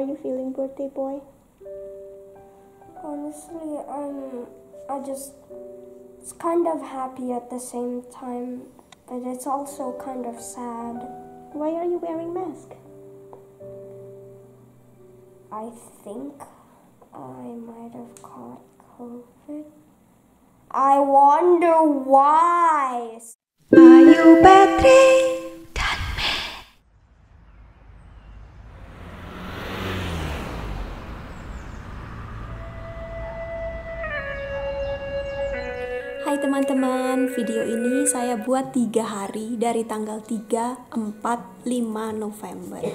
are you feeling, birthday boy? Honestly, I'm. I just. It's kind of happy at the same time, but it's also kind of sad. Why are you wearing mask? I think I might have caught COVID. I wonder why. Are you dan Hai teman-teman, video ini saya buat tiga hari dari tanggal 3, 4, 5 November.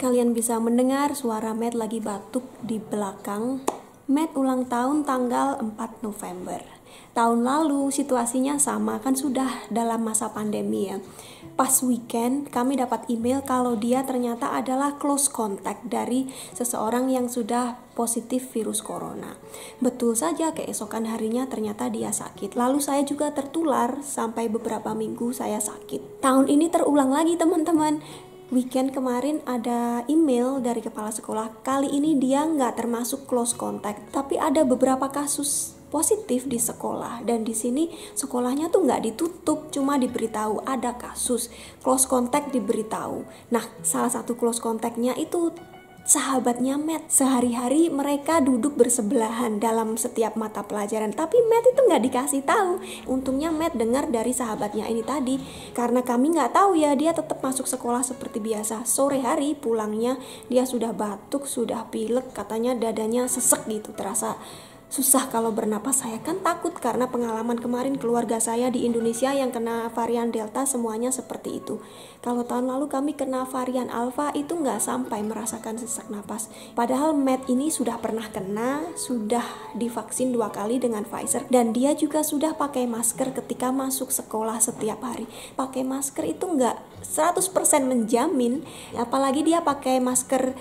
Kalian bisa mendengar suara Matt lagi batuk di belakang. Matt ulang tahun tanggal 4 November. Tahun lalu situasinya sama kan sudah dalam masa pandemi ya. Pas weekend kami dapat email kalau dia ternyata adalah close contact dari seseorang yang sudah positif virus corona. Betul saja keesokan harinya ternyata dia sakit. Lalu saya juga tertular sampai beberapa minggu saya sakit. Tahun ini terulang lagi teman-teman weekend kemarin ada email dari kepala sekolah. Kali ini dia nggak termasuk close contact, tapi ada beberapa kasus positif di sekolah. Dan di sini sekolahnya tuh nggak ditutup cuma diberitahu ada kasus. Close contact diberitahu. Nah salah satu close contactnya itu sahabatnya Matt. Sehari-hari mereka duduk bersebelahan dalam setiap mata pelajaran. Tapi Matt itu nggak dikasih tahu. Untungnya Matt dengar dari sahabatnya ini tadi. Karena kami nggak tahu ya dia tetap masuk sekolah seperti biasa. Sore hari pulangnya dia sudah batuk sudah pilek katanya dadanya sesek gitu terasa susah kalau bernapas saya kan takut karena pengalaman kemarin keluarga saya di Indonesia yang kena varian Delta semuanya seperti itu. Kalau tahun lalu kami kena varian Alpha itu nggak sampai merasakan sesak napas. Padahal Matt ini sudah pernah kena sudah divaksin dua kali dengan Pfizer dan dia juga sudah pakai masker ketika masuk sekolah setiap hari. Pakai masker itu nggak 100% menjamin apalagi dia pakai masker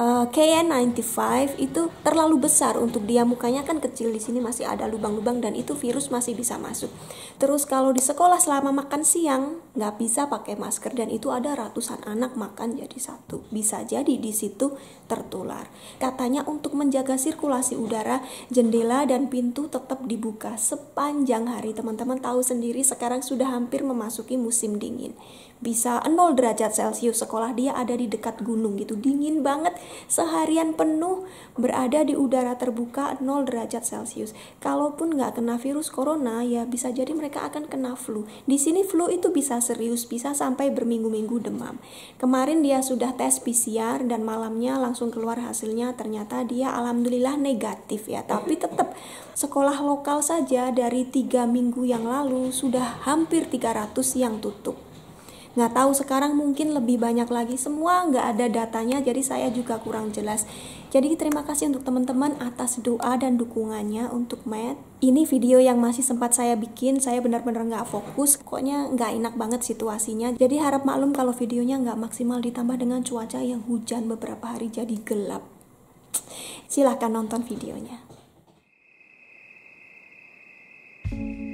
uh, KN95 itu terlalu besar untuk dia mukanya kan kecil di sini masih ada lubang-lubang dan itu virus masih bisa masuk. Terus kalau di sekolah selama makan siang nggak bisa pakai masker dan itu ada ratusan anak makan jadi satu. Bisa jadi di situ tertular. Katanya untuk menjaga sirkulasi udara, jendela dan pintu tetap dibuka sepanjang hari. Teman-teman tahu sendiri sekarang sudah hampir memasuki musim dingin. Bisa 0 derajat Celcius sekolah dia ada di dekat gunung gitu dingin banget seharian penuh berada di udara terbuka 0 derajat Celcius. Kalaupun nggak kena virus corona ya bisa jadi mereka akan kena flu. Di sini flu itu bisa serius, bisa sampai berminggu-minggu demam. Kemarin dia sudah tes PCR dan malamnya langsung keluar hasilnya ternyata dia alhamdulillah negatif ya. Tapi tetap sekolah lokal saja dari tiga minggu yang lalu sudah hampir 300 yang tutup nggak tahu sekarang mungkin lebih banyak lagi. Semua nggak ada datanya jadi saya juga kurang jelas. Jadi terima kasih untuk teman-teman atas doa dan dukungannya untuk Matt. Ini video yang masih sempat saya bikin saya benar-benar nggak fokus. Pokoknya nggak enak banget situasinya. Jadi harap maklum kalau videonya nggak maksimal ditambah dengan cuaca yang hujan beberapa hari jadi gelap. Silahkan nonton videonya. Sweaty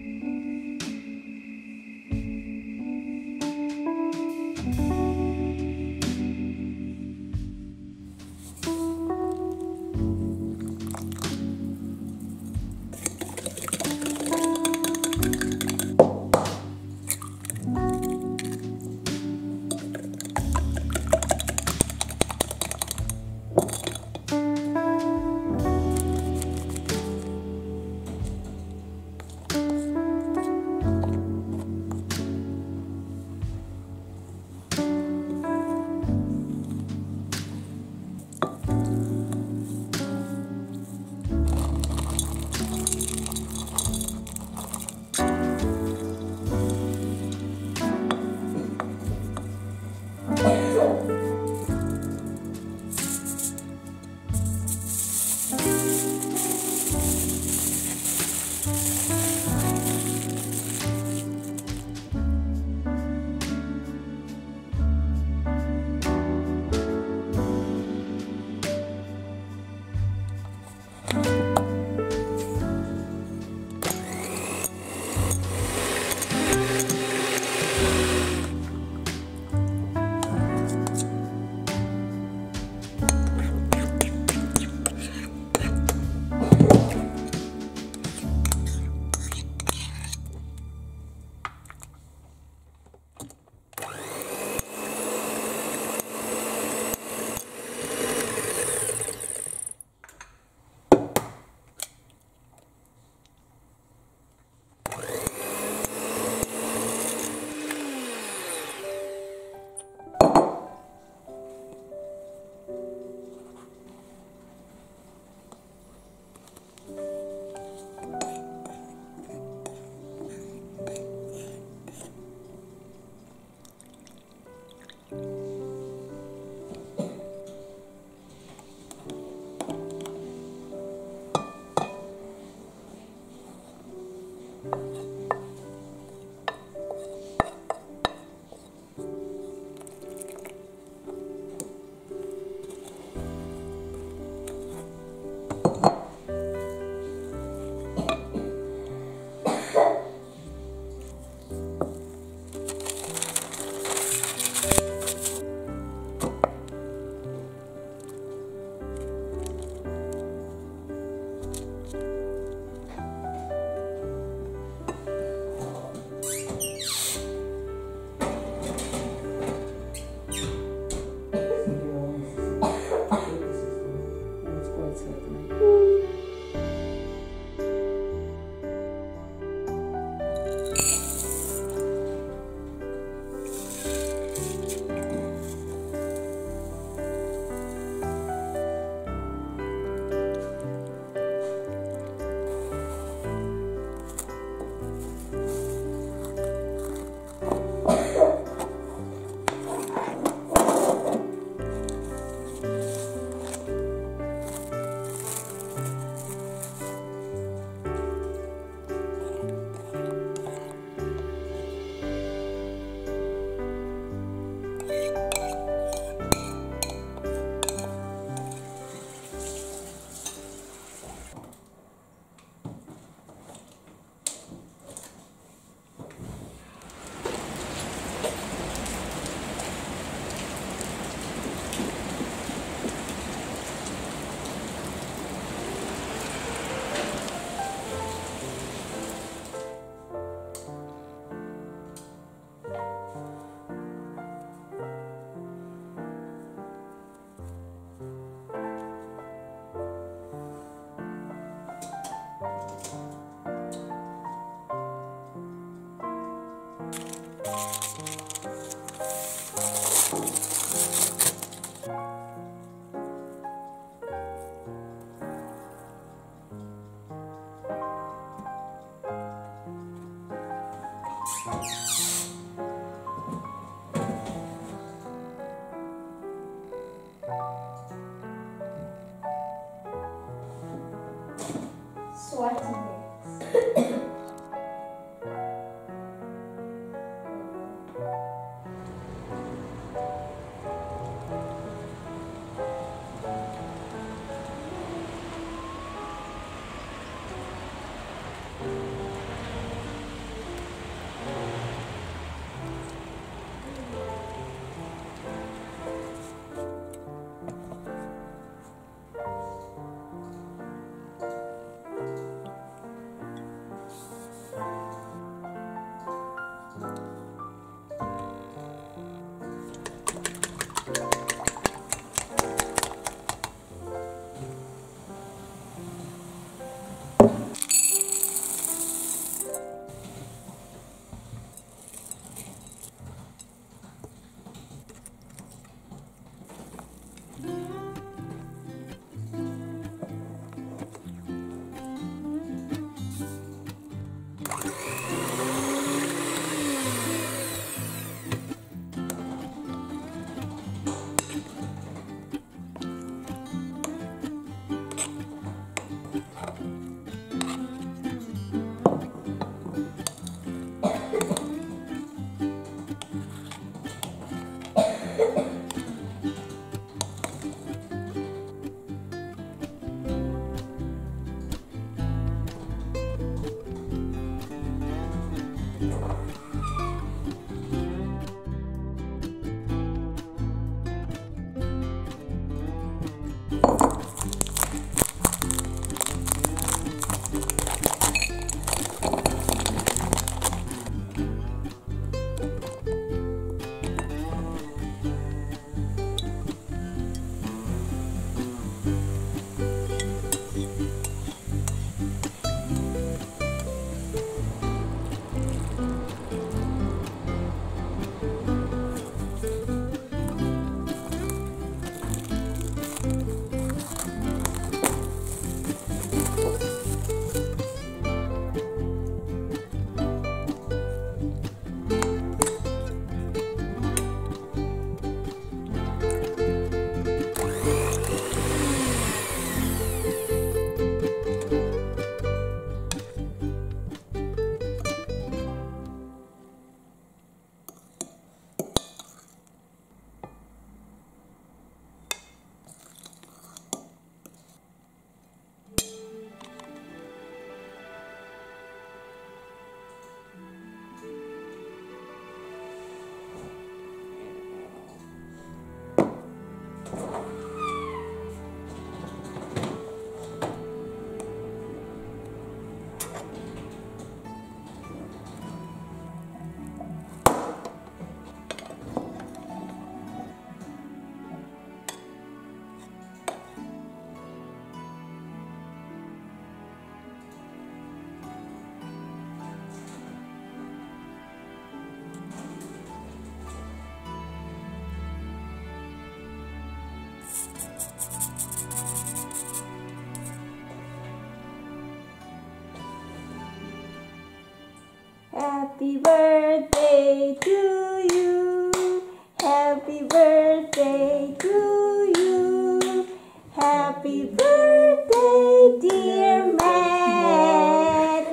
Happy birthday to you. Happy birthday to you. Happy birthday, dear Matt.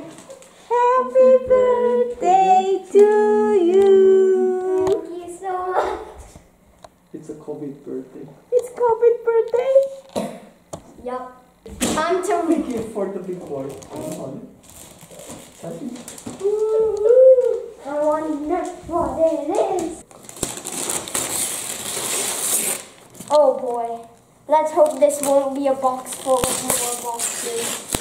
Happy birthday to you. Thank you so much. It's a COVID birthday. It's COVID birthday. Yup. Time to Thank you for the big word. Come on. Happy. I wonder what it is. Oh boy. Let's hope this won't be a box full of more boxes.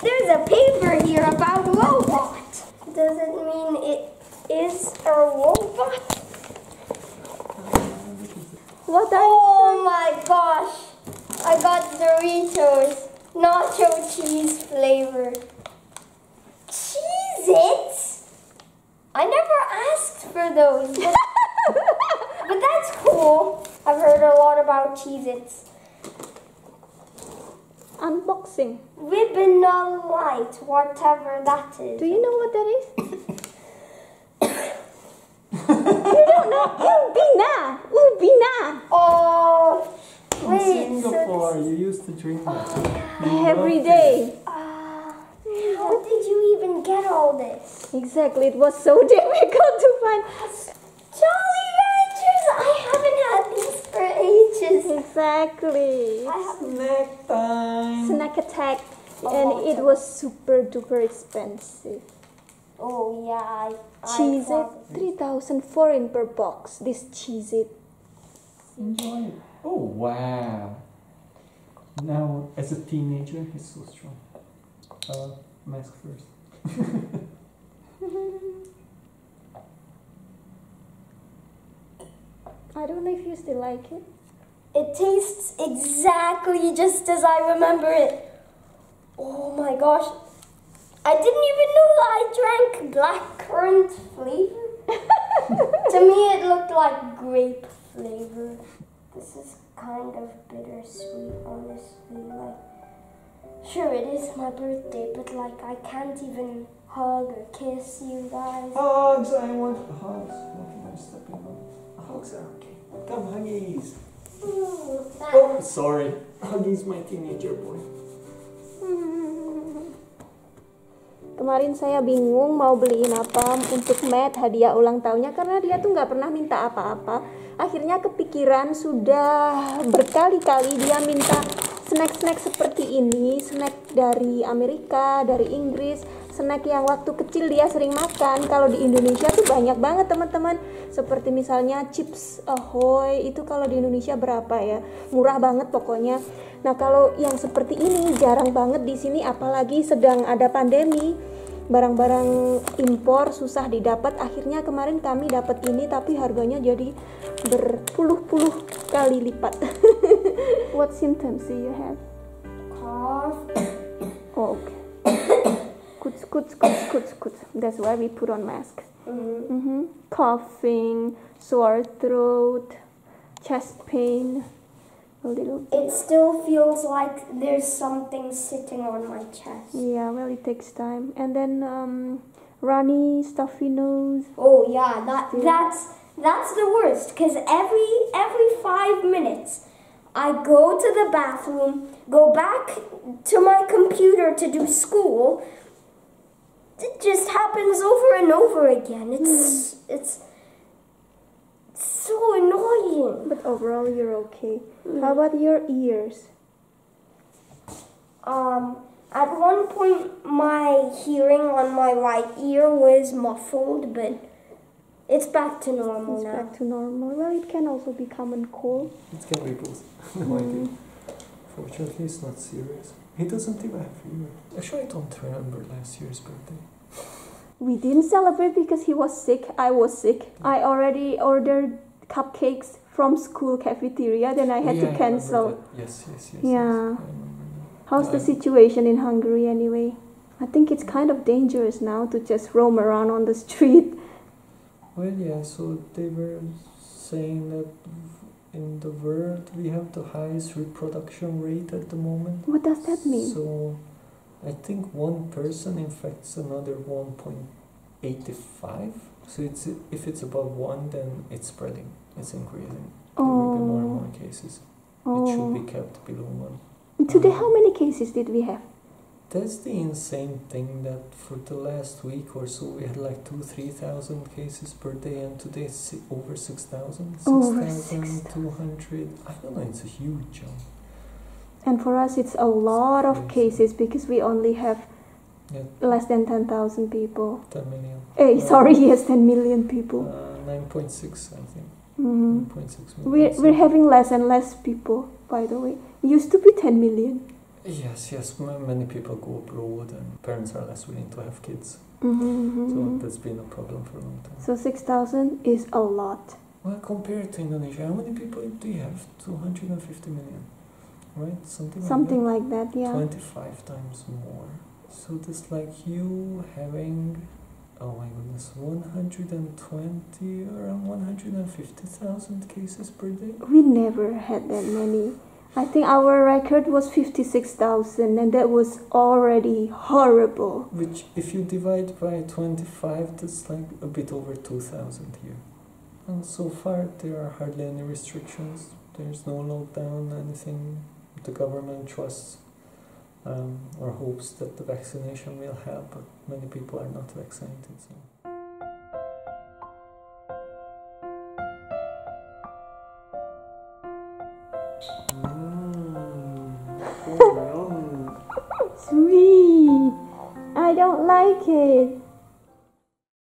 There's a paper here about robot. Does it mean it is a robot? What Oh my gosh. I got Doritos. Nacho cheese flavored. Cheez Its? I never asked those. But, but that's cool. I've heard a lot about Cheez Its. unboxing. Ribbon light, whatever that is. Do you know what that is? you don't know? Ribena! Ribena! Oh, In wait. Singapore, you used to drink that. You Every loved uh, how did you even get all this? Exactly, it was so difficult to find. Jolly Ranchers! I haven't had these for ages. Exactly. I have it. Snack time. Snack attack, Oh, and it was super duper expensive. Oh yeah, I. I Cheez It, thought- 3000 forint per box. This Cheez It. Enjoy. Oh wow. Now, as a teenager, he's so strong. Uh, mask first. I don't know if you still like it. It tastes exactly just as I remember it. Oh my gosh. I didn't even know that I drank blackcurrant flavor. to me, it looked like grape flavor. This is kind of bittersweet, honestly. Like, sure, it is my birthday, but like, I can't even hug or kiss you guys. Hugs! I want hugs. Am stepping on? Are okay. Come, Huggies. Mm, Oh, sorry. Huggies, my teenager boy. Kemarin saya bingung mau beliin apa untuk Matt hadiah ulang tahunnya karena dia tuh nggak pernah minta apa-apa. Akhirnya kepikiran sudah berkali-kali dia minta snack-snack seperti ini, snack dari Amerika, dari Inggris, snack yang waktu kecil dia sering makan. Kalau di Indonesia tuh banyak banget teman-teman. Seperti misalnya chips Ahoy itu kalau di Indonesia berapa ya? Murah banget pokoknya. Nah, kalau yang seperti ini jarang banget di sini apalagi sedang ada pandemi. Barang-barang impor susah didapat. Akhirnya kemarin kami dapat ini tapi harganya jadi berpuluh-puluh kali lipat. What symptoms do you have? Cough. Oh, okay. Kuts, kuts, kuts, kuts. That's why we put on mask. Mhm. hmm Coughing, sore throat, chest pain, a little. It still feels like there's something sitting on my chest. Yeah, well, it takes time. And then um, runny, stuffy nose. Oh yeah, that that's that's the worst because every every five minutes I go to the bathroom, go back to my computer to do school. It just happens over and over again. It's it's so annoying. But overall, you're okay. How about your ears? Um, at one point, my hearing on my right ear was muffled, but it's back to normal It's now. back to normal. Well, it can also be common cold. It can be both. No idea. Fortunately, it's not serious. He doesn't even have fever. Actually, I don't remember last year's birthday. We didn't celebrate because he was sick. I was sick. I already ordered cupcakes from school cafeteria. Then I had Yeah, to cancel. Yes, yes, yes. Yeah. Yes. How's the situation in Hungary anyway? I think it's kind of dangerous now to just roam around on the street. Well, yeah, so they were saying that in the world we have the highest reproduction rate at the moment. What does that mean? So I think one person infects another 1.85. So it's if it's above one, then it's spreading. It's increasing. There will be more and Oh, more cases. It should oh. be kept below one. Today, um, how many cases did we have? That's the insane thing that for the last week or so we had like two, three thousand cases per day, and today it's over six thousand. Over 6,200. I don't know, it's a huge jump. And for us, it's a lot of cases because we only have Yeah, less than 10,000 people. 10 million. Hey, Uh, sorry, yes, 10 million people. Uh, 9.6, I think. hmm 9.6 million. We're, we're having less and less people, by the way. Used to be 10 million. Yes, yes, many people go abroad and parents are less willing to have kids. Mm-hmm. So that's been a problem for a long time. So 6,000 is a lot. Well, compared to Indonesia, how many people do you have? 250 million, right? Something like Something that. like that, yeah. 25 times more. So that's like you having, oh my goodness, 120, around 150,000 cases per day? We never had that many. I think our record was 56,000 and that was already horrible. Which, if you divide by 25, that's like a bit over 2,000 here. And so far, there are hardly any restrictions. There's no lockdown, anything. The government trusts um, or hopes that the vaccination will help, but many people are not vaccinated. So. Don't like it.